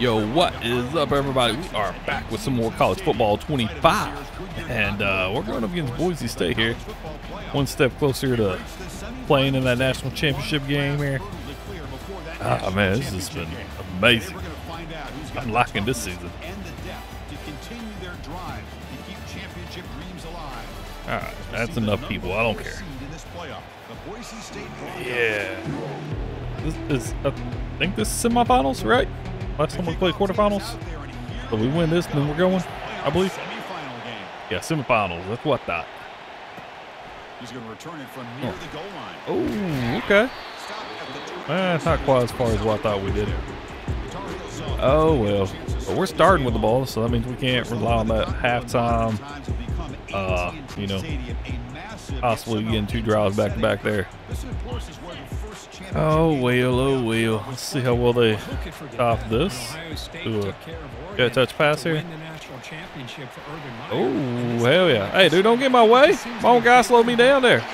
Yo, what is up, everybody? We are back with some more college football 25, and uh, we're going up against Boise State here. One step closer to playing in that national championship game here. Ah, man, this has been amazing. I'm liking this season. All right, that's enough people. I don't care. Yeah. This is, I think this is semifinals, right? Last time we played quarterfinals. So we win this, then we're going, I believe. Yeah, semifinals. That's what I thought. He's going to return it from near the goal line. Oh, okay. Eh, not quite as far as what I thought we did. Oh, well. But we're starting with the ball, so that means we can't rely on that halftime, uh, you know, possibly getting two drives back to back there. Oh, well, oh, well. Let's see how well they stop this. Got a touch pass here. Oh, hell yeah. Hey, dude, don't get in my way. My own guy slowed me down there.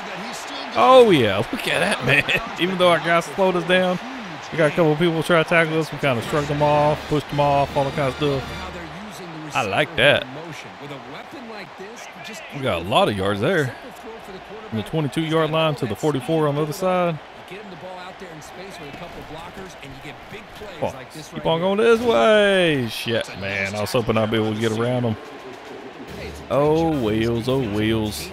Oh, yeah. Look at that, man. Even though our guy slowed us down, we got a couple of people try to tackle us. We kind of shrugged them off, pushed them off, all that kind of stuff. I like that. We got a lot of yards there. From the 22 yard line to the 44 on the other side. Keep on going this way. Shit, man. I was hoping I'd be able to get around them. Oh, wheels. Oh, wheels.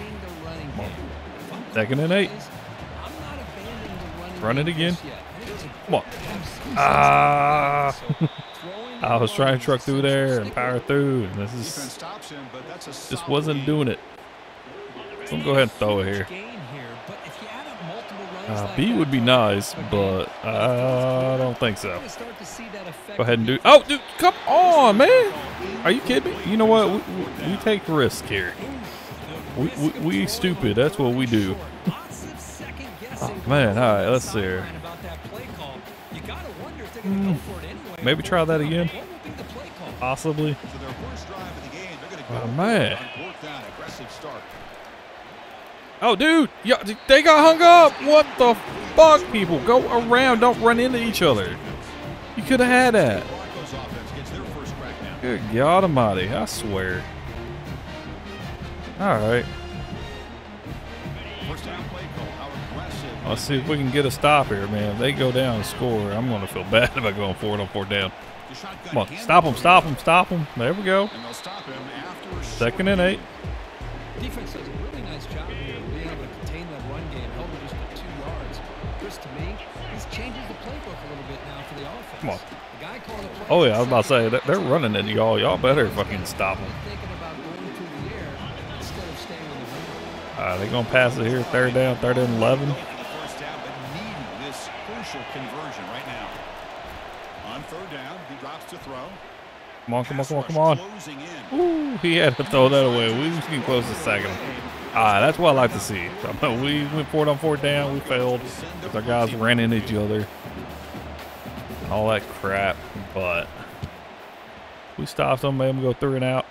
Second and eight. Run it again. Come on. Ah. I was trying to truck through there and power through, and this is just wasn't doing it. I'm go ahead and throw it here. Uh, B would be nice, but I don't think so. Go ahead and do. Oh, dude, come on, man! Are you kidding me? You know what? We, we, take risk here. We, we, we stupid. That's what we do. oh, man, all right, let's see here. Mm, maybe try that again. Possibly. Oh, man. Oh, dude, yeah, they got hung up. What the fuck, people? Go around, don't run into each other. You could have had that. Good God Almighty, I swear. All right. Let's see if we can get a stop here, man. If they go down and score, I'm going to feel bad about going forward on fourth down. Come on, stop them, stop them, stop them. There we go. Second and eight. Come on. Oh, yeah, I was about to say, they're running at y'all. Y'all better fucking stop them. thinking about going through the air instead of staying on the run. Uh, they're going to pass it here, third down, third and 11. First down, but needing this crucial conversion right now. On third down, he drops to throw. Come on, come on, come on, come on. Ooh, he had to throw that away. We was getting close to second. Ah, that's what I like to see. We went forward on fourth down. We failed because our guys ran into each other all that crap. But we stopped them, made them go through and out.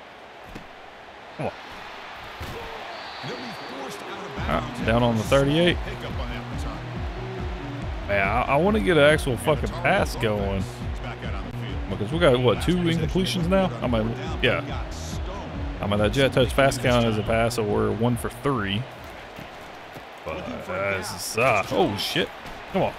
Come on. Ah, bounds. down on the 38. Pick up on that return. Man, I, I want to get an actual fucking pass going because we got what two incompletions now? I mean, yeah. I mean that jet touch pass count as a pass, so we're one for three. But uh, uh, oh shit! Come on,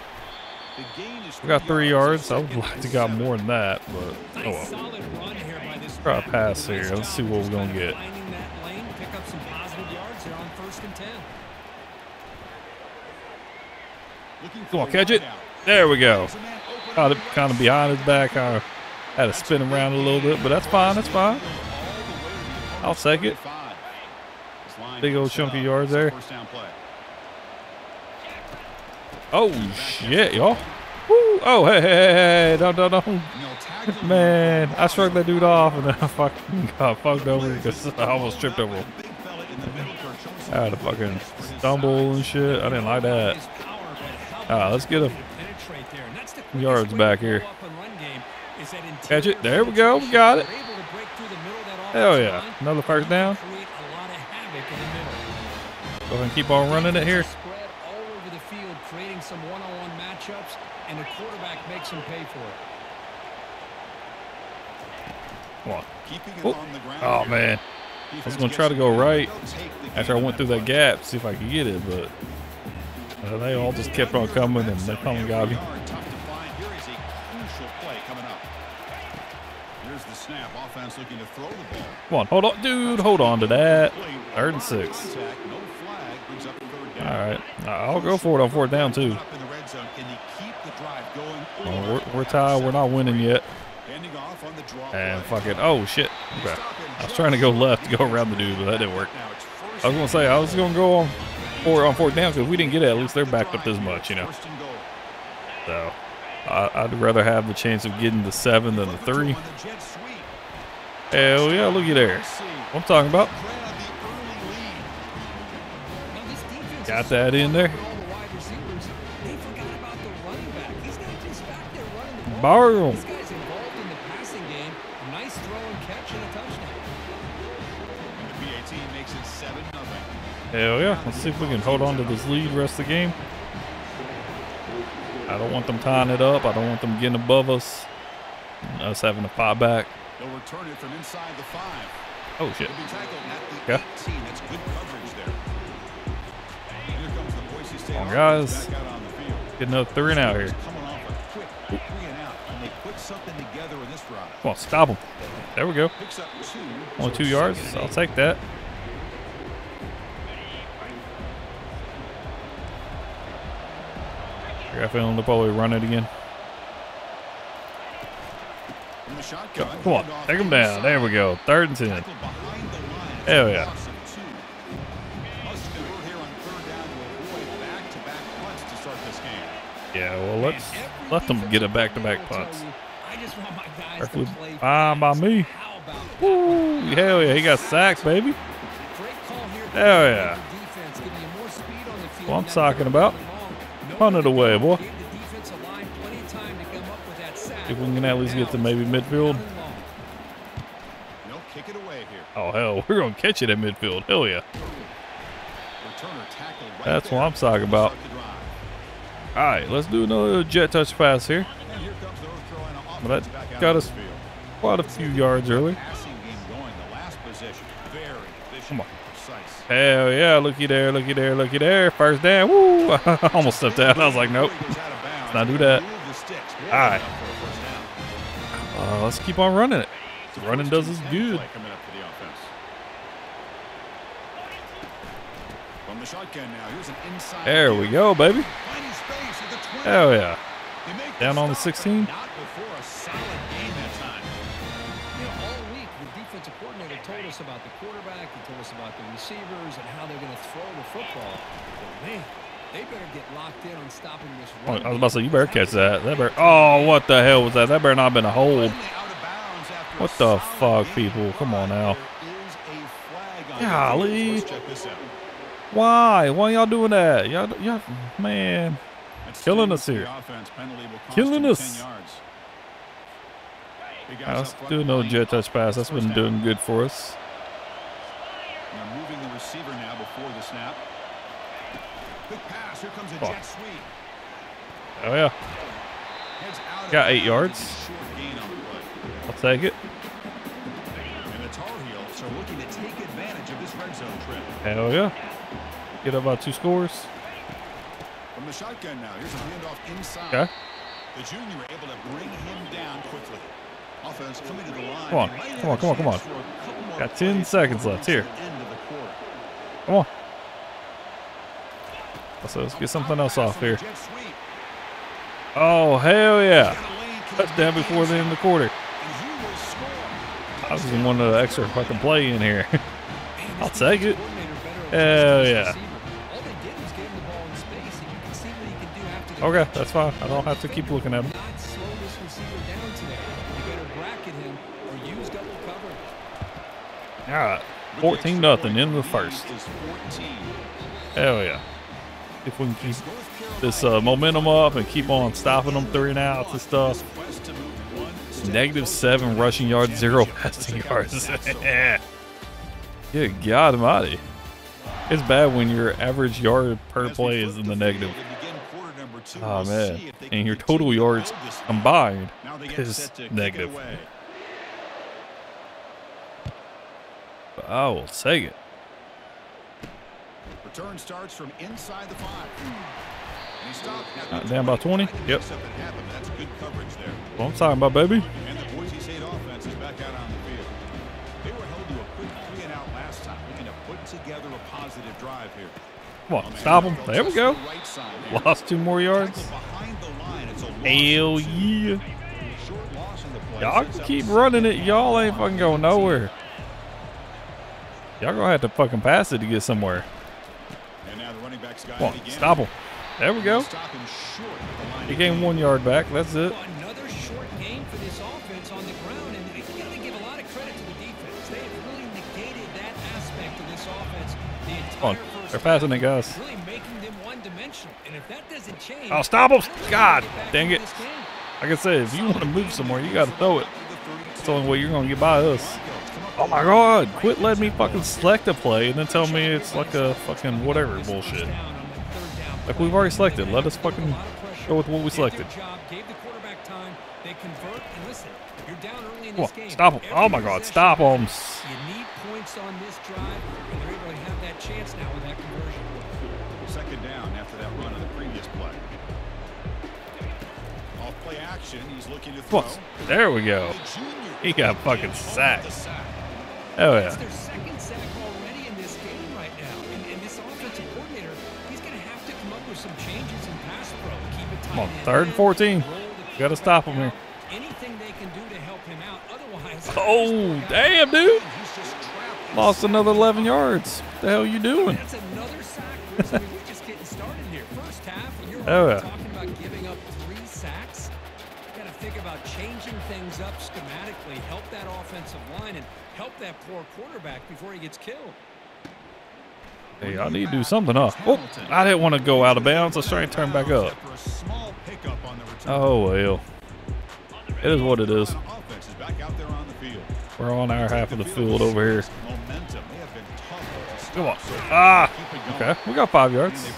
we got three yards. I would like to got more than that, but oh well. Solid run here by this Try a pass here. Let's see what we're gonna get. Finding that lane, pick up some positive yards here on first and ten. Looking Come on, catch it. There we go. Man open Kind of, behind his back. I had to spin around a little bit, but that's fine. That's fine. I'll take it. Big old chunky yards there. First down play. Oh shit, y'all! Oh hey hey hey! Don't don't don't! Man, I struck that dude off and then I fucking got fucked over because I almost tripped over him. I had to fucking stumble and shit. I didn't like that. Ah, let's get a yards back here. Catch it. There we go. We got it. Hell yeah. Another first down. a. Go ahead and keep on running it here. Spread all over the field, creating some one-on-one matchups, and the quarterback makes him pay for it. Come on. Oh, on ground oh man. I was gonna try to go right after I went through that gap, see if I could get it, but uh, they all just kept on coming and they come got me. Tough to find. Here is a crucial play coming up. Here's the snap. Offense looking to throw the ball. Come on, hold on, dude, hold on to that. Third and six. Contact, No flag. Brings up third down. All right, I'll go for it on fourth down too. Up in the red zone. Can they keep the drive going? Well, we're, we're tied. We're not winning yet. Handing off on the draw And play. fuck it. Oh shit. Okay. I was trying to go left to go around the dude, but that didn't work. I was gonna say I was gonna go on four on fourth down because we didn't get it, at least they're backed up this much, you know. So I, I'd rather have the chance of getting the seven than the three. Hell yeah, looky there. I'm talking about. Got that in there. all Hell yeah. Let's see if we can hold on to this lead rest of the game. I don't want them tying it up. I don't want them getting above us. Us having to fight back. They'll return it from inside the 5. Oh shit. Be at the Yeah. 18. That's good coverage there. Here comes the Boise State Come on, guys. back out on the field. Get another three and out here. Coming off a quick three and out, and they put something together in this drive. Come on, stop him. There we go. Picks up two. Only two yards. I'll take that. I got they'll probably run it again. Shotgun, Come on, take them down. There we go. Third and ten. Tackled behind the line. Hell yeah. Loss of two. Must convert here on third down to avoid back-to-back punts to start this game. Yeah, well, let's let them get a back-to-back player punts. tell I just want my guys Perfectly to play fine by me. Woo, hell yeah, he got sacks, baby. Hell yeah. Defense, giving you more speed on the field Well, I'm talking about. Running Punt it away, boy. gave the defensive line plenty of time to come up with that sack. If we can at least get to maybe midfield. down and long. They'll kick it away here. Oh hell, we're gonna catch it at midfield. Hell yeah. Returner tackled right That's what I'm talking about. to start the drive. All right, let's do another jet touch pass here. And here comes the North Carolina Well, offense that got us field. quite a few yards early. Passing game going, the last possession. Very efficient Come on. and precise. Hell yeah, looky there, looky there, looky there. First down. Woo! Almost stepped out. I was like, nope. Bounds. not do that. All right. Uh, let's keep on running it. Running does us good. There we go, baby. Finding space at the 20. Hell yeah. Down on the 16. Us about the quarterback. He told us about the receivers and how they're going to throw the football. But man, they better get locked in on stopping this run. I was about to say, you better catch that. That better. Oh, what the hell was that? That better not have been a hold. Finally out of bounds after What the fuck, people? Come on now. There is a flag on the Golly. check this out. Why? Why y'all doing that? Y'all, y'all, man. Killing us here. offense. Penalty will cost Killing us. 10 yards. Big guys All right, let's do another playing jet touch pass. That's been doing good for us. They're moving the receiver now before the snap. Quick pass. Here comes a Oh. jet sweep. Oh yeah, Heads out of Got eight yards. It's a Short gain on the play. I'll take it. And the Tar Heels are looking to take advantage of this red zone trip. Hell yeah. Get up by two scores. From the shotgun now, here's a handoff inside. Okay. The junior able to bring him down quickly. Offense coming to the line. Come on, They might have come on, come on, come on. for a couple more Got 10 seconds left. Here. reach the end of the quarter. Come on. So let's get something else off here. Oh hell yeah! Got a lane, can Touchdown before the end of the quarter. And he will score. I was in one of the extra fucking play in here. I'll take it. Hell adjust to this yeah. receiver. All they did was give him the ball in space, and you can see what he can do after the Okay, that's fine. I don't have to keep looking at him. 14 nothing in the first. 14. Hell yeah! If we can keep this uh, momentum up and keep on stopping them three and outs and stuff. quest to move one step Negative seven rushing yards, zero passing Let's check out yards. the stats so far. Good God Almighty! It's bad when your average yard per play is in the negative. and begin quarter number two, Oh man! see if they can And your total yards build this lead. combined Now they get is set to kick it negative. away. but I will take it. Return starts from inside the five. He stopped. Now, Uh, down by 20? trying to make Yep. something. That's good coverage there. What I'm talking about, baby. And the Boise State offense is back out on the field. They were held to a quick three and out last time, looking to put together a positive drive here. Come on, stop him. There we go. Lost two more yards. Tackle behind the line. It's a loss. Hell yeah. Short loss in the play. Y'all can keep running it. Y'all ain't fucking going nowhere. Y'all gonna have to fucking pass it to get somewhere. And now the running backs got Come on, again. stop him. There we go. Stop him short at the line He of gained one yard back. That's it. Well, another short game for this offense on the ground, and you got to give a lot of credit to the defense. They have really negated that aspect of this offense the entire Come on. first They're passing it, half, guys. really making them one-dimensional. And if that doesn't change, Oh, stop 'em. I God they'll get back dang it. this game. Like I said, if you want to move somewhere, you got to throw it. It's the only way you're gonna get by us. Oh my god! Quit letting me fucking select a play and then tell me it's like a fucking whatever bullshit. Down on that third down Like we've already selected. Let us fucking pressure, go with what we selected. job, gave the quarterback time. They convert, and listen, you're down early in Come on, stop him! Oh my god, stop him! matters. You need points on this drive, and they're able to have that chance now with that conversion. Second down after that run on the previous play. Off play action, he's looking to throw. There we go. He got fucking sacked. Oh yeah. their second sack already in this game right now. And, and this offensive coordinator, he's going to have to come up with some changes in pass pro. Keep it tight Come on, third and 14. Gotta stop him here. Anything they can do to help him out. Otherwise, Oh damn, dude! He's just trapped. Lost another 11 yards. What the hell you doing? That's another sack. I mean, we're just getting started here. First half, you're Oh, yeah. talking about giving up three sacks. Got to think about changing things up schematically, help that offensive line, and help that poor quarterback before he gets killed. Hey, I need to do something up. Oh, I didn't want to go out of bounds. Let's try and turn back up. Oh well. It is what it is. We're on our half of the field over here. Come on. Ah. Okay, we got five yards.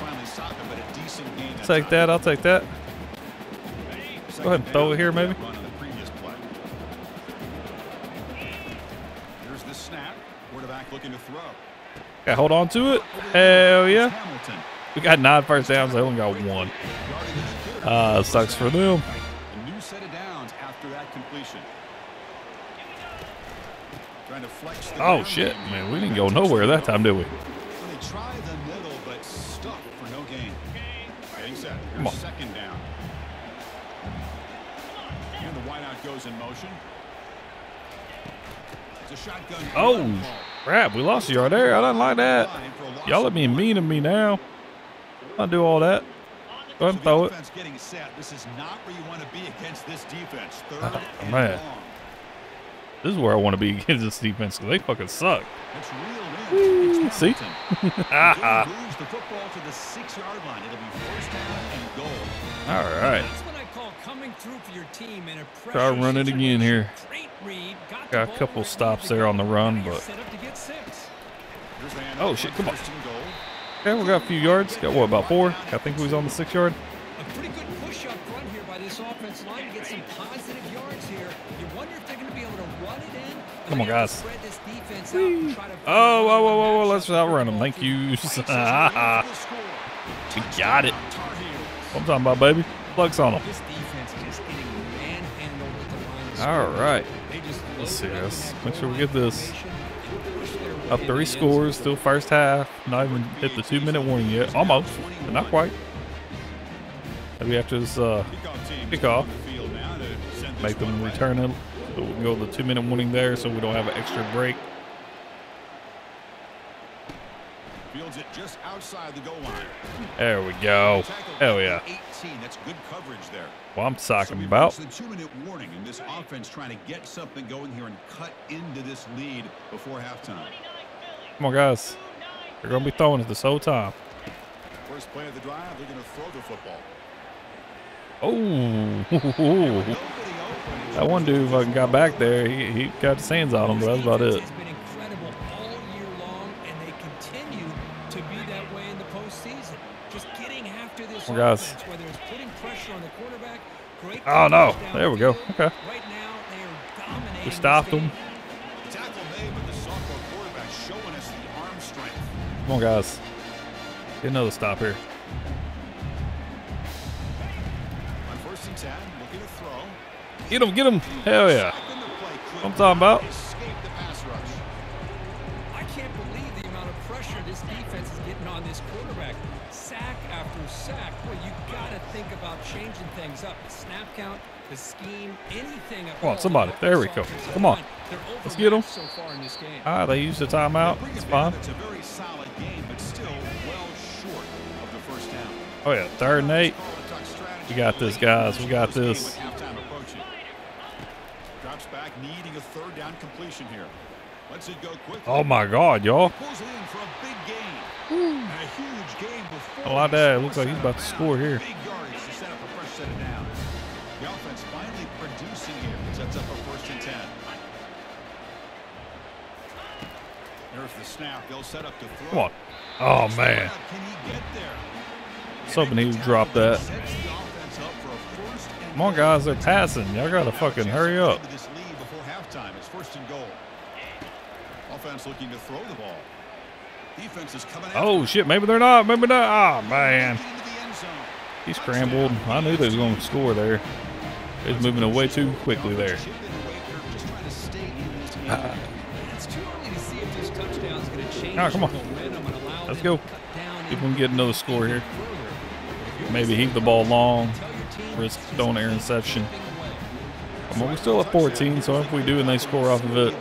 Take that. I'll take that. Go ahead and throw it here, maybe. Okay, hold on to it. Hell yeah. We got nine first downs. They only got one. Yardage is good. Uh, sucks for them. A new set of downs after that completion. Trying to flex the Oh shit, man, we didn't go nowhere that time, did we? They try the middle, but stuck for no gain. Getting set. Come on. second down. And the wideout goes in motion. It's a shotgun. Oh. Crap, we lost yard there. I don't like that. Line for a loss Y'all are being mean to me now. I'll do all that. Go ahead and throw it. offense getting set. This is not where you want to be against this defense. Third Oh, man. This is where I want to be against this defense because they fucking suck. See? Hamilton. They moves the football to the six-yard line. It'll be first down and goal. all right. Coming through for your team in a Try pressure run it again here. Great read. Got, Got a couple stops there on the run, but- set up to get six. Here's the Oh, shit, come on. first. Okay, we got a few yards. Got what, about four? I think we was on the six yard. A pretty good push up front here by this offense line to get some positive yards here. You wonder if they're going to be able to run it in. Come on, guys. spread this defense out and try to find Oh, whoa, whoa, whoa, whoa. Let's outrun with them. Thank ball. you. Faces his way for the score. we got it. What I'm talking about, baby. Plugs on them. All right. Let's see this. Make sure we get this. Up three scores. Still first half. Not even hit the two minute warning yet. Almost, but not quite. Maybe after this uh, Kickoff to make them return it. So we go the two minute warning there so we don't have an extra break. Fields it just outside the goal line. There we go. Hell yeah. 18. That's good coverage there. Well, I'm So talking we've about. the two-minute warning, and this offense trying to get something going here and cut into this lead before halftime. Come on, guys. They're going to be throwing it this whole time. First play of the drive, they're going to throw the football. Oh, that one dude fucking got back there. He, he got his hands on him, but that's about it. Quarterback, great Oh, no. There we go. Okay. Right now, they are dominating. We stopped game. him. Tackle made, but the sophomore quarterback Come on, guys. Get another stop here. On first and 10, looking to throw. Get him, get him. Hell yeah. Back in the play, couldn't I'm talking about. escape the pass rush. I can't believe the amount of pressure this defense is getting on this quarterback. Sack after sack. Boy, you got to think about changing things up. The snap count, the scheme, anything Come on, somebody. There we go. Come on. Let's get overmatched So far in this game. Ah, they used the timeout. It's fine. It's a very solid game, but still well short of the first down. Oh yeah, third and eight. Call a duck strategy We got this, guys. We got this. with halftime approaching. Drops back, needing a third down completion here. Lets it go quickly. Oh my God, y'all. Pulls it in a big gain. Hmm. And a huge game with I like that. Looks like he's about to score here. Big yardage to set up a fresh set of downs. The offense finally producing here. Sets up a first and ten. There's the snap. They'll set up to throw. Come on. Oh man. Can he get there? I was hoping he would drop that. Sets the offense up for a first and Come on, guys. They're passing. Y'all gotta fucking hurry up. This lead before halftime. It's first and goal. Offense looking to throw the ball. Defense is coming Oh shit. Maybe they're not. Maybe not. Ah man. Get into the end zone. He scrambled. I knew they was going to score there. He was moving away too quickly there. Chip it away here, just trying to stay in this game. Ah. It's too early to see if this touchdown is going to change All right, come on. the momentum and allow Let's go. if we can get another score here. Maybe heave the ball long. Tell your team Risk throwing an interception. away. We're still at 14, so if we do and they score off of it,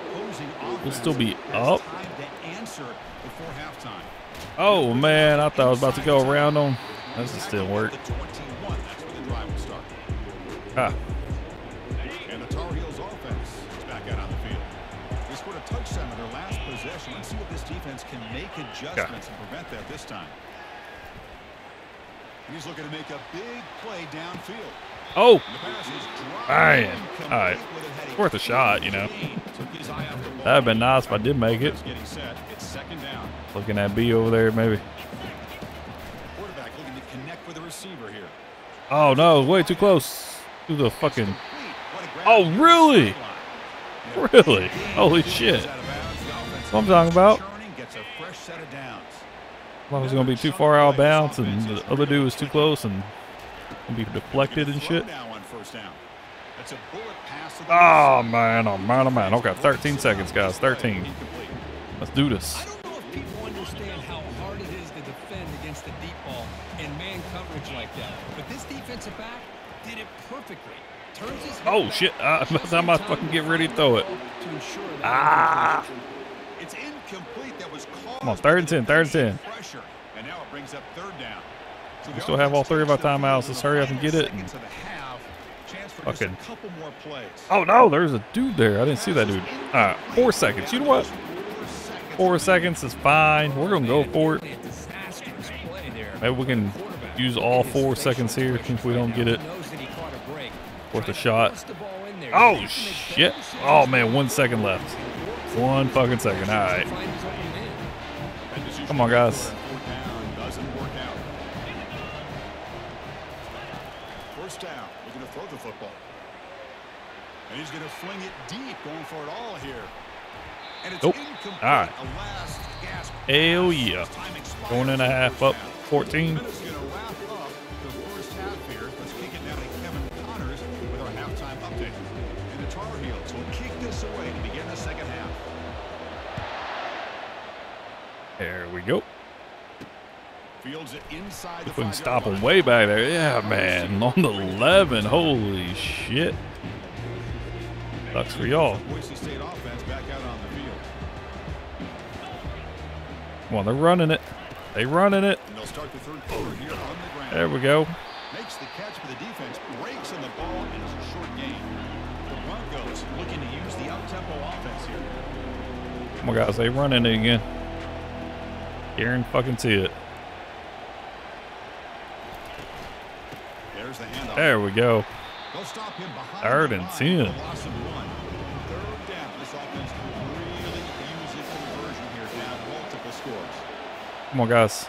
we'll still be up. Time to answer before halftime. Oh man, I thought I was about to go around them. That just didn't work. The 21, that's where the drive will start. Ah, And the Tar Heels offense is back out on the field. They scored a touchdown on their last possession. Let's see if this defense can make adjustments and prevent that this time. And he's looking to make a big play downfield. Oh, Man. incomplete All right. with it heading Worth a shot, you know. That'd been nice if I did make it. It's. Looking at B over there, maybe. Oh no, way too close to the fucking. Oh, really? Really? Holy shit. That's what I'm talking about. churning, Gets a fresh set of downs. I was gonna be too far out of bounds, and the other dude was too close, and gonna be deflected and shit. Now on first down. That's a bullet pass to the Oh man, oh man, oh man. Okay, 13 seconds, guys. 13. Let's do I this. don't know if people understand how hard it is to defend against the deep ball and man coverage like that. But this defensive back did it perfectly. Turns his Oh shit! Uh, by the time I time fucking get ready to throw it. to Ah. It's incomplete. That was Come on, third and by 10, third and 10. Pressure. And now it brings up third down. So We still have all three of our timeouts. Let's hurry up and get it and seconds of the half. Chance for just a fucking- couple more plays. Oh no, there's a dude there. I didn't see that dude. All right, four seconds. You know what? Four seconds is fine. We're gonna go for it. A disastrous play there. Maybe we can use all four seconds here if we don't get it. Knows that he caught a break. Worth a shot. force the ball in there. Oh shit! Oh man, one second left. One fucking second. All right. Find his open man. That decision Come on, guys. Heels will kick this away to begin the second half. There we go. Fields it inside we five-yard stop him way back there. Yeah, man. On the 11. Holy shit. Sucks for y'all. Come on, they're running it. They running it. And they'll start the third quarter here on the ground. There we go. Makes the catch, but the defense breaks on the ball, and it's a short game. The Broncos looking to use the up-tempo offense here. Come on, guys. They running it again. Aaron fucking see it. There's the handoff. There we go. They'll stop him behind Third and line Come on, guys.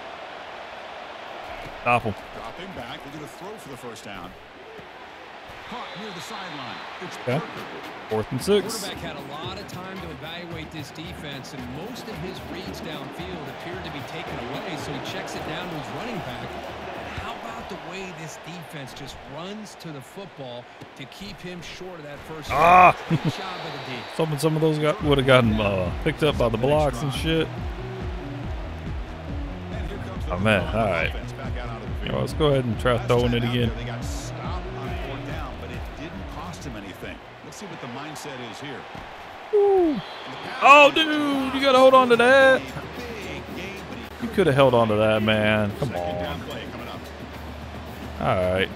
Stop him. Dropping back, looking to throw for the first down. caught near the sideline. It's Okay. Fourth and six. Quarterback had a lot of time to evaluate this defense, and most of his reads downfield appeared to be taken away, so he checks it down to his running back. How about the way this defense just runs to the football to keep him short of that first Ah! job of the D. Some some of those got would have gotten uh, picked up by the blocks and shit. Oh, man. All right. offense back out onto the You know, let's go ahead and try throwing it again. They got stopped on fourth down, but it didn't cost him anything. Let's see what the mindset is here. Oh, dude, you gotta hold on to that. Big game, but he You could have held on to that, man. Come on. play coming up. All right,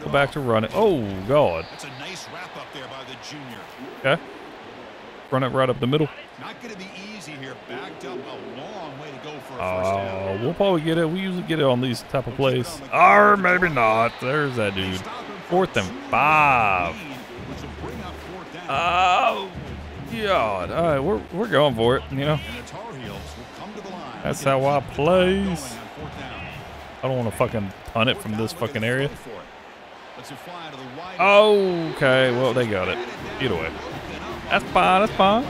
go back to running. Oh God. That's a nice wrap up there by the junior. Okay. Run it right up the middle. Not going to be easy here. Backed up a long way to go for a first down. Oh, we'll probably get it. We usually get it on these type of plays. Or maybe not. There's that dude. stop him for Fourth and five. lead, which will bring up fourth down. Oh, God. All right, we're, we're going for it, you know. and the Tar Heels will come to the line. That's how I to keep the drive plays. going on fourth down. I don't want to fucking punt it from this fucking area. throw for it. Lets it fly to the wide Oh, okay. Well, they got it. Either way. That's fine. That's fine.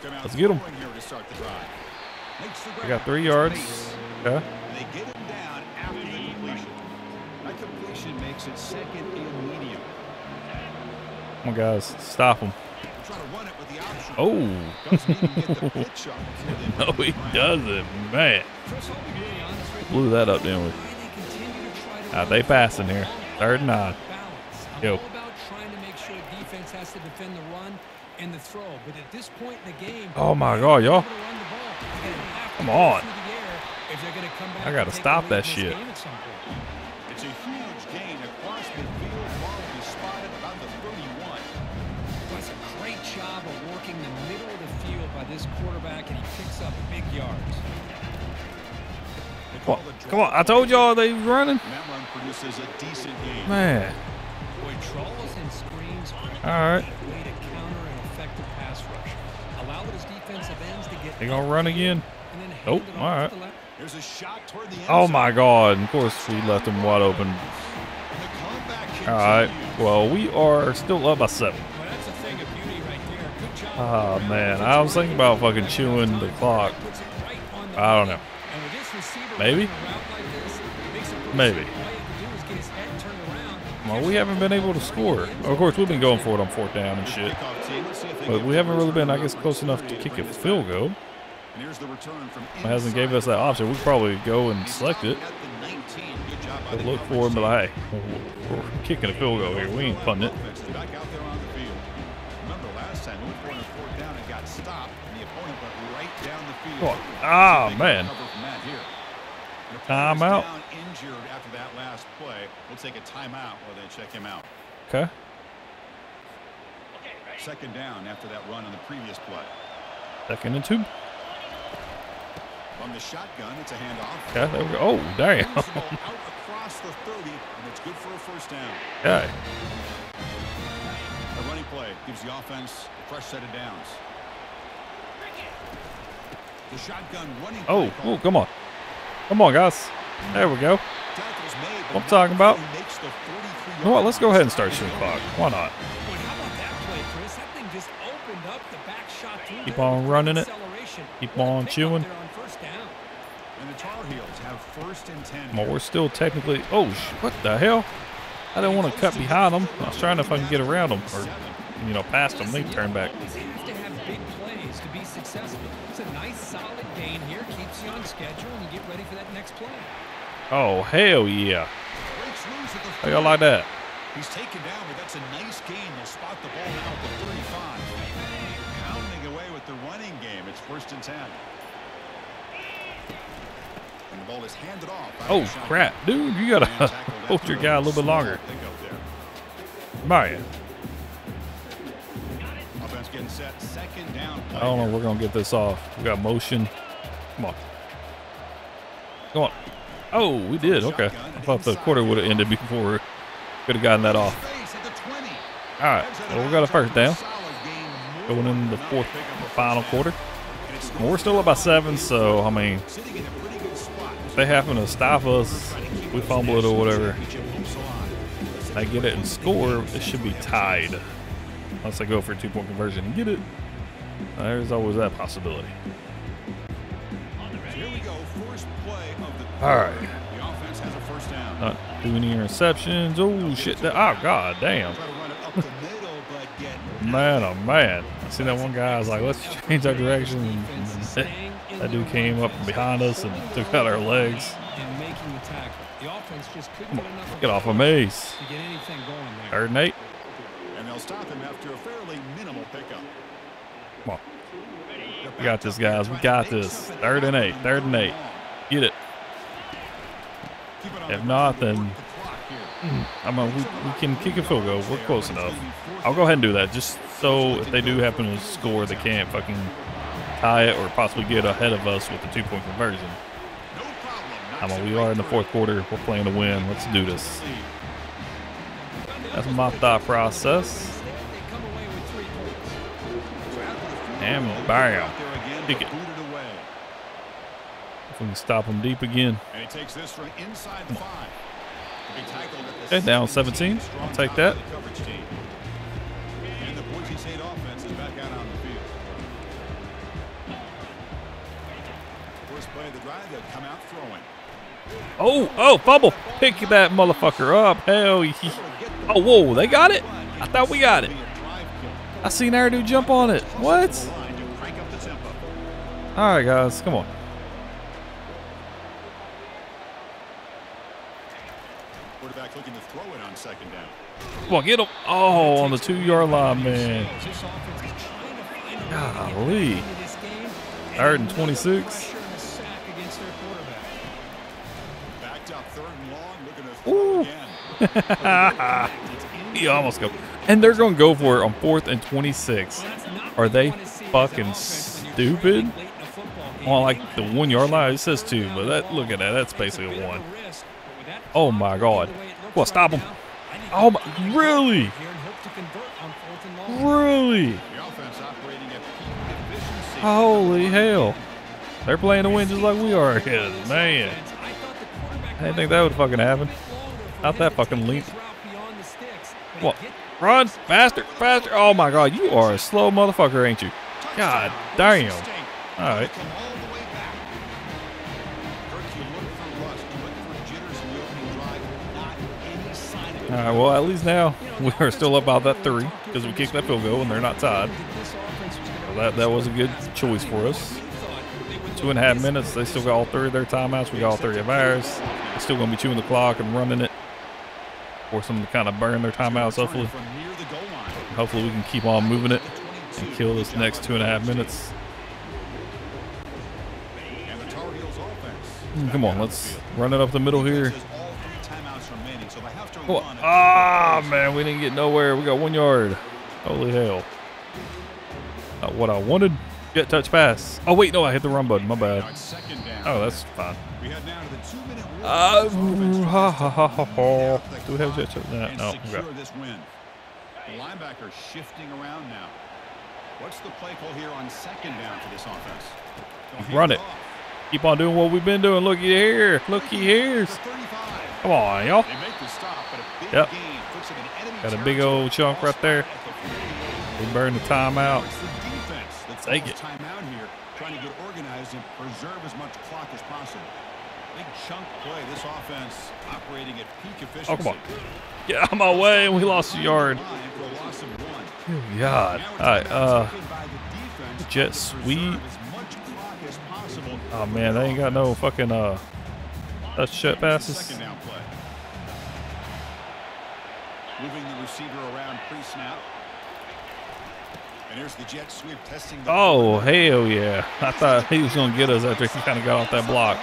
Drive. Makes the I grab. got three yards. Mace. Okay. They get him down after the completion. That completion makes it second and medium. Come on, guys. Stop him. Try to run it with the option. Oh. Doesn't even get the pitch up before they No, he it doesn't. Man. Chris, I'll be really honest with you. Blew that up, didn't we? They continue to try to Ah, they passing here. Third and nine. about Yo. about trying to make sure defense has to defend the run and the throw. But at this point in the game, Oh, my God, have y'all. be able to run the ball. They're gonna have to Come on. air if they're gonna come back I gotta stop that shit. this game at some point. It's a huge gain across midfield. Ball will spotted about the 31. Does a great job of working the middle of the field by this quarterback, and he picks up big yards. Come on. Come on. I told y'all they was running. And that run produces a decent gain. Man. Boy, draws and screens are a All right. They gonna run again? and then hand Nope. it off All to right. the left. There's a shot toward the end Oh, my God. Of course, we left them wide open. And the comeback All right. Well, we are still up by seven. Well, that's a thing of beauty right there. Good job. Oh, man. I was thinking about fucking chewing the clock. Puts it right on the I don't know. And with this receiver Maybe. running Well, we haven't been able to score. Of course, we've been going for it on fourth down and shit. But we haven't really been, I guess, close enough to kick a field goal. It hasn't gave us that option. We probably go and select it. At the 19. Good job by But look for him, but hey, we're kicking a field goal here. We ain't punting it. Out time if Ah, man. recover from that here. And the player Timeout. was down injured after that last play. We'll take a timeout while they check him out. Okay. Second down after that run on the previous play. Second and two. From the shotgun, it's a handoff. Yeah, there we go. Oh, damn. Moves the ball out across the 30, and it's good for a first down. Okay. A running play gives the offense a fresh set of downs. The shotgun running Oh, play oh, come on. Come on, guys. There we go. What I'm talking about. before he makes the 43 You know what? Let's go ahead and start shooting clock. Why not? Keep on running it. Keep on chewing. first down. And the Tar Heels have first and 10. Well, we're still technically. Oh, what the hell? I didn't want to cut behind them. I was trying to if I can get around them or, you know, past them. They turn back. Oh, hell yeah. How y'all like that? He's taken down, but that's a nice gain. They'll spot the ball at the 35. Pounding away with the running game. It's first and 10. And the ball is handed off. Oh, crap. Dude, you got to hold your guy a little bit longer. Mario. Offense getting set. Second down. I don't know. We're going to get this off. We got motion. Come on. Come on. Oh, we did. Okay. I thought the quarter would have ended before we could have gotten that off. Space at the 20. All right. Well, we got a first down. Going in the fourth, the final quarter. We're still up by seven, so I mean, if they happen to stop us, we fumble it or whatever, I get it and score, it should be tied. Unless I go for a two point conversion and get it. There's always that possibility. All right. The offense has a first down. Not do any interceptions. Oh, shit. That, oh, God damn. Try to run it up the middle, but get Man, oh, man. I seen that one guy. I was like, let's change our direction. And that, that dude came up from behind us and took out our legs. And making the tackle. The offense just couldn't get off of me. to get anything going there. Third and eight. and they'll stop him after a fairly minimal pickup. Come on. We got this, guys. We got this. Third and eight. Third and eight. Get it. It If not, then Work the clock here. I mean, we, we can kick a field goal. We're close enough. I'll go ahead and do that just so if they do happen to score, they can't fucking tie it or possibly get ahead of us with the two point conversion. I mean, we are in the fourth quarter. We're playing to win. Let's do this. That's my thought process. Instead, they come away If we can stop them deep again. And he takes this from inside the five. The big at the Okay, down 17. 17. I'll take that. of the coverage team. And the Boise State offense is back out on the field. First play of the drive, they'll come out throwing. Oh, oh, fumble. Pick that motherfucker up. Hell yeah. Oh, whoa, they got it? I thought we got it. Be a drive kill. I seen dude jump on it. What? The line to crank up the tempo. All right, guys, come on. Looking to throw it on second down. Come on, get him. Oh, on the two yard line, man. This offense is trying to find a Golly. way into this game. Third and 26. Pressure and a sack against their quarterback. Backed up third and long, looking to throw again. He almost go. And they're going to go for it on fourth and 26. Well, that's not Are they you wanna see as an fucking offense when you're stupid? trailing late in a football game. On like the one yard line, it says two, but that look at that. That's basically a one. Risk, but with that Oh my God. Well, stop think Oh my- really? Really? Holy hell. They're playing to win just like we are. Man. I didn't think that would fucking happen. Not that fucking leap. What? Run faster, faster. Oh my god, you are a slow motherfucker, ain't you? God damn. All right. All right, well, at least now we are still up about that three because we kicked that field goal and they're not tied. So that, that was a good choice for us. Two and a half minutes. They still got all three of their timeouts. We got all three of ours. Still going to be chewing the clock and running it. Force them to kind of burn their timeouts, hopefully. Hopefully we can keep on moving it and kill this next two and a half minutes. And the Tar Heels offense. Mm, Come on, let's run it up the middle here. Defense has all three timeouts remaining, have Oh, ah, man, we didn't get nowhere. We got one yard. Holy hell. Not what I wanted. Get touch pass. Oh, wait, no, I hit the run button. My bad. it's second down. Oh, that's fine. We head now to the two-minute warning. Uh, ha, ha, ha, ha, ha. Do we have jet touch? No, no, okay. The linebacker shifting around now. What's the play call here on second down for this offense? Run it. off. Keep on doing what we've been doing. Looky here. Looky here. To 35. Come on, y'all. They make the stop, but a big Yep. gain puts them in enemy Got a big old chunk right there. Ball spot the 40. We burned the timeout. It's the defense that Take it. timeout here, trying to get organized and preserve as much clock as possible. Big chunk play. This offense operating at peak efficiency. Oh, come on. Get out of my way. We lost a yard. Line for a loss of one. Oh, God. All right. Uh, taken by the defense jet sweep. preserve as much clock as possible. oh, man, they ain't got no fucking uh, touch shut passes. Moving the receiver around pre-snap. And here's the jet sweep testing. The Oh, hell yeah. I thought he was going to get us after he kind of got off that block.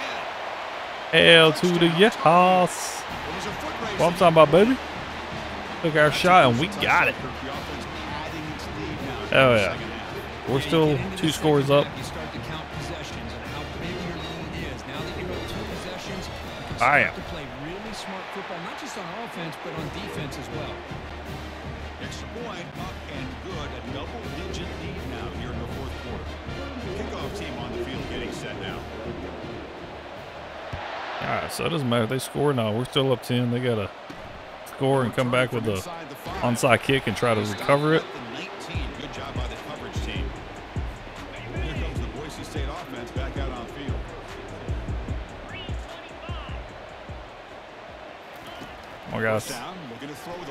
Hell to the yes. It was a foot race. What I'm talking about, baby. Took our shot and we got it. The offense adding its lead now Oh, yeah. We're still two scores up. half, You start to count possessions and how big your lead is. Now that you're up two possessions, you can I am. Football, not just on offense, but on defense as well. Extra point up and good. A double-digit lead now here in the fourth quarter. Kickoff team on the field getting set now. All right, so it doesn't matter they score. now. we're still up 10. They got to score and come back with a the onside kick and try to recover it.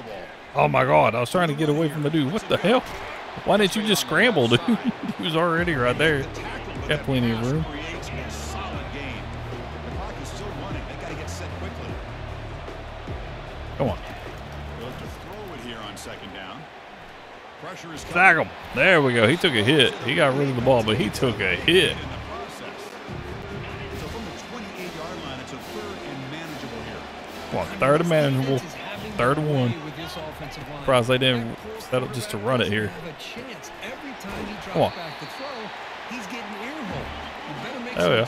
Ball. Oh my God. I was trying to get away from the dude. What the hell? Why didn't you just scramble, dude? he was already right there. Got plenty of room. creates a solid gain. The clock is still running. They got to get set quickly. Come on. They'll have to throw it here on. Pressure is Sack coming. him. There we go. He took a hit. He got rid of the ball, but he took a hit. Third and manageable. Third one. Surprised they didn't set up just to run it here. Come on. Oh, yeah.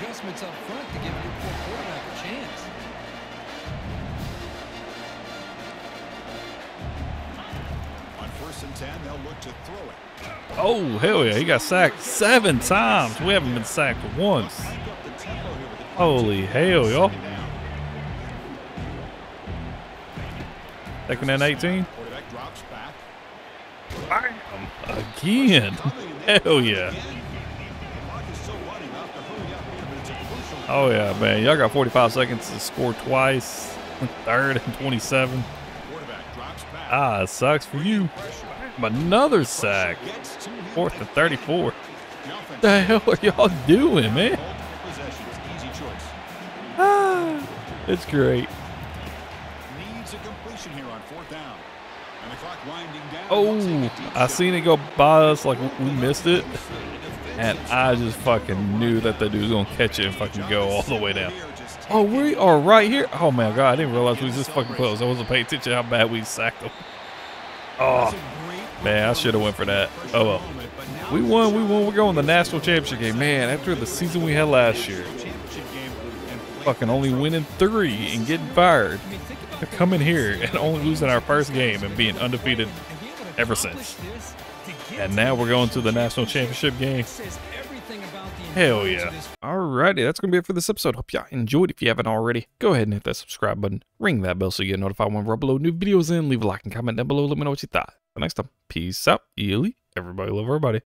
On first and 10, they'll look to throw it. Oh, hell yeah. He got sacked seven times. We haven't been sacked once. Holy hell, y'all. Second and 18. Quarterback drops back. Bam. Again. Hell yeah. Oh, yeah, man. Y'all got 45 seconds to score twice. Third and 27. quarterback drops back. Ah, it sucks for you. Another sack. Fourth and 34. The offense The hell are y'all doing, man? Ah, it's great. Oh, I seen it go by us like we missed it. And I just fucking knew that the dude was gonna catch it and fucking go all the way down. Oh, we are right here. Oh my god, I didn't realize we was this fucking close. I wasn't paying attention how bad we sacked them. Oh, man, I should have went for that. Oh well. We won, we won. We're going to the national championship game. Man, after the season we had last year, fucking only winning three and getting fired. To in here and only losing our first game and being undefeated to ever since. to And now we're going to the national championship game. Hell yeah. Alrighty, that's gonna be it for this episode. Hope y'all enjoyed. If you haven't already, go ahead and hit that subscribe button, ring that bell so you get notified when we upload new videos and leave a like and comment down below. Let me know what you thought. Till next time, peace out. Ely. Everybody love everybody.